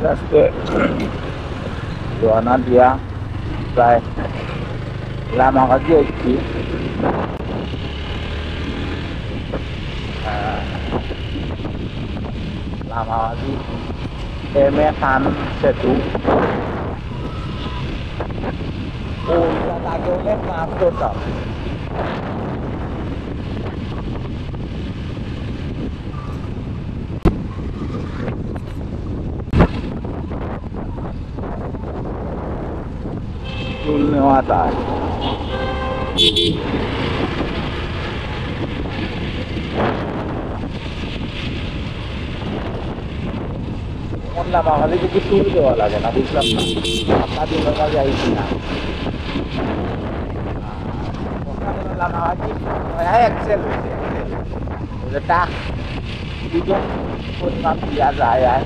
That's good. You are not here. Right. Làm hàng ở dưới chị. Làm hàng ở. Em em tan sẽ tú. Ôi, ta kêu lên mà tốt lắm. में आता है বললাম আমাদের কিছু টুল দেওয়া লাগে না বুঝলাম না আপনার দিন যাইছি না ওখানে বললাম আমার কি হ্যাঁ এক্সেল হয়েছে এক্সেল এটা দুজন পরিমাণ দেওয়া যায় আর